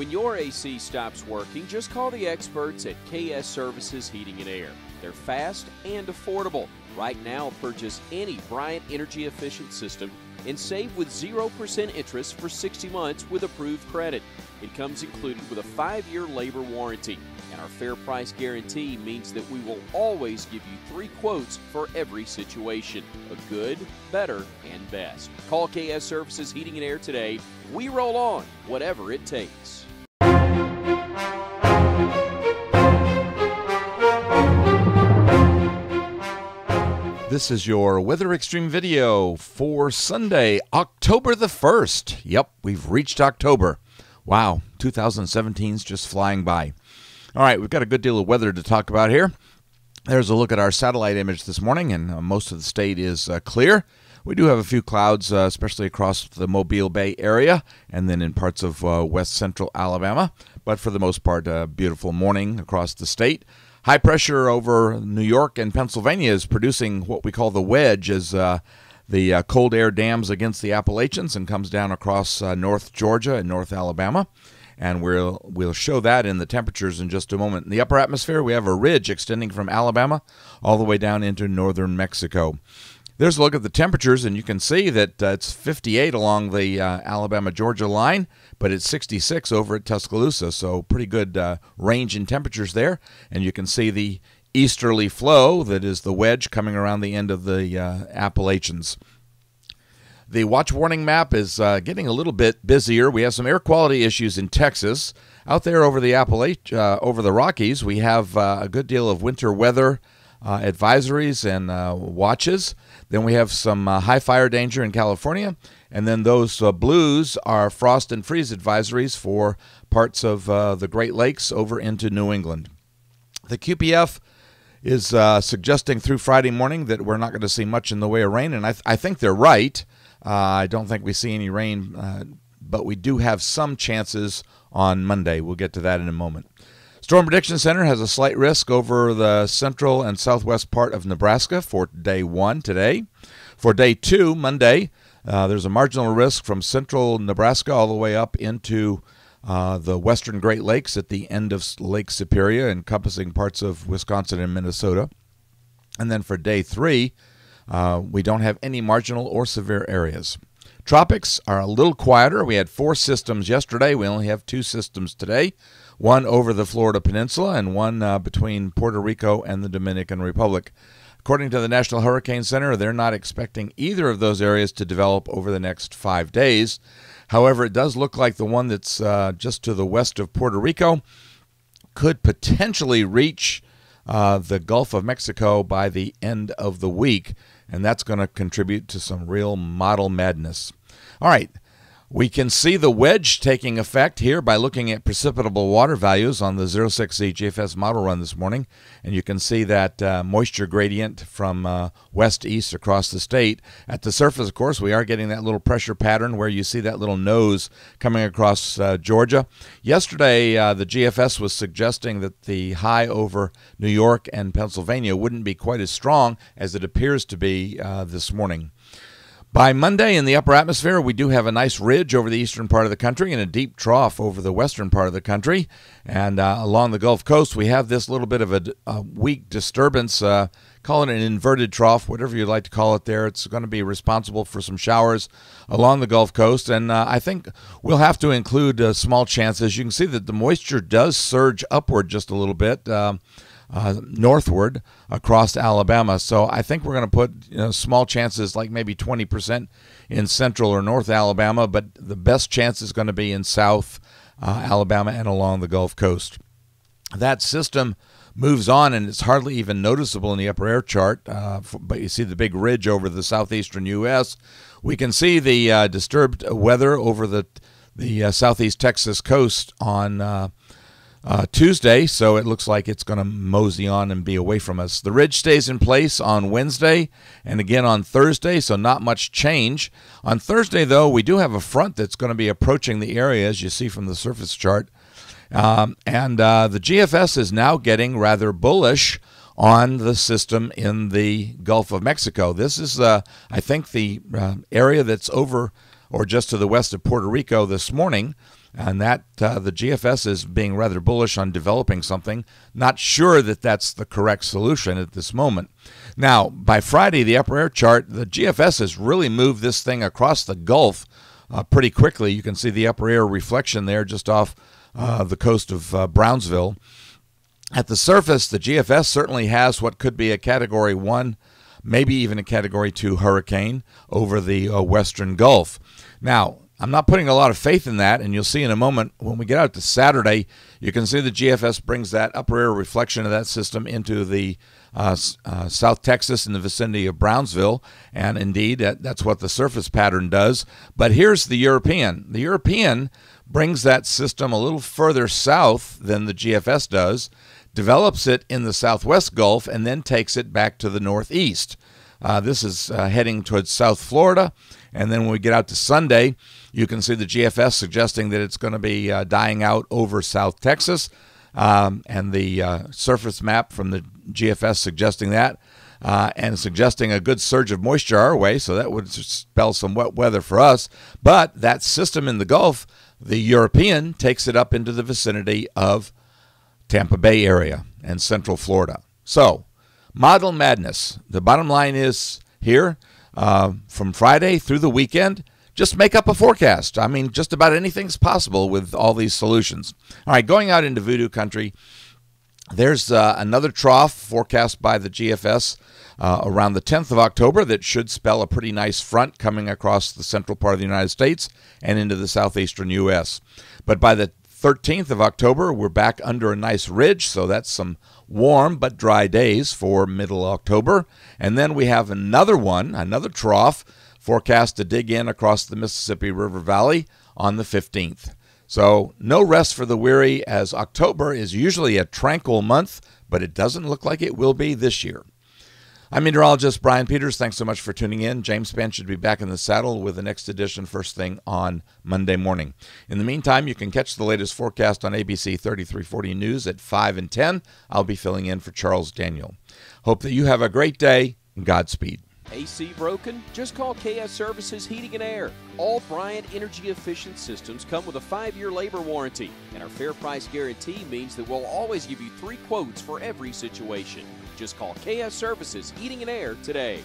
When your AC stops working, just call the experts at KS Services Heating and Air. They're fast and affordable. Right now, purchase any Bryant energy efficient system and save with 0% interest for 60 months with approved credit. It comes included with a five year labor warranty. And our fair price guarantee means that we will always give you three quotes for every situation a good, better, and best. Call KS Services Heating and Air today. We roll on, whatever it takes. This is your Weather Xtreme video for Sunday, October the 1st. Yep, we've reached October. Wow, 2017 is just flying by. All right, we've got a good deal of weather to talk about here. There's a look at our satellite image this morning, and uh, most of the state is uh, clear. We do have a few clouds, uh, especially across the Mobile Bay area and then in parts of uh, west central Alabama. But for the most part, a beautiful morning across the state. High pressure over New York and Pennsylvania is producing what we call the wedge as uh, the uh, cold air dams against the Appalachians and comes down across uh, North Georgia and North Alabama. And we'll, we'll show that in the temperatures in just a moment. In the upper atmosphere, we have a ridge extending from Alabama all the way down into northern Mexico. There's a look at the temperatures, and you can see that uh, it's 58 along the uh, Alabama Georgia line, but it's 66 over at Tuscaloosa. So, pretty good uh, range in temperatures there. And you can see the easterly flow that is the wedge coming around the end of the uh, Appalachians. The watch warning map is uh, getting a little bit busier. We have some air quality issues in Texas. Out there over the Appalach- uh, over the Rockies, we have a good deal of winter weather advisories and watches. Then we have some uh, high fire danger in California. And then those uh, blues are frost and freeze advisories for parts of uh, the Great Lakes over into New England. The QPF is uh, suggesting through Friday morning that we're not going to see much in the way of rain, and I, th- I think they're right. Uh, I don't think we see any rain, uh, but we do have some chances on Monday. We'll get to that in a moment. Storm Prediction Center has a slight risk over the central and southwest part of Nebraska for day one today. For day two, Monday, uh, there's a marginal risk from central Nebraska all the way up into uh, the western Great Lakes at the end of Lake Superior, encompassing parts of Wisconsin and Minnesota. And then for day three, uh, we don't have any marginal or severe areas. Tropics are a little quieter. We had four systems yesterday. We only have two systems today one over the Florida Peninsula and one uh, between Puerto Rico and the Dominican Republic. According to the National Hurricane Center, they're not expecting either of those areas to develop over the next five days. However, it does look like the one that's uh, just to the west of Puerto Rico could potentially reach uh, the Gulf of Mexico by the end of the week, and that's going to contribute to some real model madness. All right. We can see the wedge taking effect here by looking at precipitable water values on the 06Z GFS model run this morning. And you can see that uh, moisture gradient from uh, west to east across the state. At the surface, of course, we are getting that little pressure pattern where you see that little nose coming across uh, Georgia. Yesterday, uh, the GFS was suggesting that the high over New York and Pennsylvania wouldn't be quite as strong as it appears to be uh, this morning. By Monday in the upper atmosphere, we do have a nice ridge over the eastern part of the country and a deep trough over the western part of the country. And uh, along the Gulf Coast, we have this little bit of a, a weak disturbance. Uh, call it an inverted trough, whatever you'd like to call it there. It's going to be responsible for some showers along the Gulf Coast. And uh, I think we'll have to include uh, small chances. You can see that the moisture does surge upward just a little bit. Um, uh, northward across Alabama. So I think we're going to put you know, small chances, like maybe 20% in central or north Alabama, but the best chance is going to be in south uh, Alabama and along the Gulf Coast. That system moves on, and it's hardly even noticeable in the upper air chart. Uh, but you see the big ridge over the southeastern U.S. We can see the uh, disturbed weather over the the uh, southeast Texas coast on uh, Tuesday, so it looks like it's going to mosey on and be away from us. The ridge stays in place on Wednesday and again on Thursday, so not much change. On Thursday, though, we do have a front that's going to be approaching the area, as you see from the surface chart. Um, and uh, the GFS is now getting rather bullish on the system in the Gulf of Mexico. This is, uh, I think, the uh, area that's over or just to the west of Puerto Rico this morning. And that uh, the GFS is being rather bullish on developing something. Not sure that that's the correct solution at this moment. Now, by Friday, the upper air chart, the GFS has really moved this thing across the Gulf uh, pretty quickly. You can see the upper air reflection there just off uh, the coast of uh, Brownsville. At the surface, the GFS certainly has what could be a Category 1, maybe even a Category 2 hurricane over the uh, western Gulf. Now, I'm not putting a lot of faith in that, and you'll see in a moment when we get out to Saturday, you can see the GFS brings that upper air reflection of that system into the uh, uh, South Texas in the vicinity of Brownsville, and indeed that, that's what the surface pattern does. But here's the European. The European brings that system a little further south than the GFS does, develops it in the southwest Gulf, and then takes it back to the northeast. Uh, this is uh, heading towards South Florida. And then when we get out to Sunday, you can see the GFS suggesting that it's going to be uh, dying out over South Texas, um, and the uh, surface map from the GFS suggesting that, uh, and suggesting a good surge of moisture our way. So that would spell some wet weather for us. But that system in the Gulf, the European, takes it up into the vicinity of Tampa Bay area and Central Florida. So, model madness. The bottom line is here uh, from Friday through the weekend just make up a forecast. I mean, just about anything's possible with all these solutions. All right, going out into voodoo country, there's uh, another trough forecast by the GFS uh, around the 10th of October that should spell a pretty nice front coming across the central part of the United States and into the southeastern U.S. But by the 13th of October, we're back under a nice ridge, so that's some warm but dry days for middle October. And then we have another one, another trough forecast to dig in across the Mississippi River Valley on the 15th. So, no rest for the weary, as October is usually a tranquil month, but it doesn't look like it will be this year. I'm meteorologist Brian Peters. Thanks so much for tuning in. James Spann should be back in the saddle with the next edition first thing on Monday morning. In the meantime, you can catch the latest forecast on ABC 3340 News at 5 and 10. I'll be filling in for Charles Daniel. Hope that you have a great day Godspeed. AC broken? Just call KS Services Heating and Air. All Bryant energy efficient systems come with a five year labor warranty, and our fair price guarantee means that we'll always give you three quotes for every situation. Just call KS Services Heating and Air today.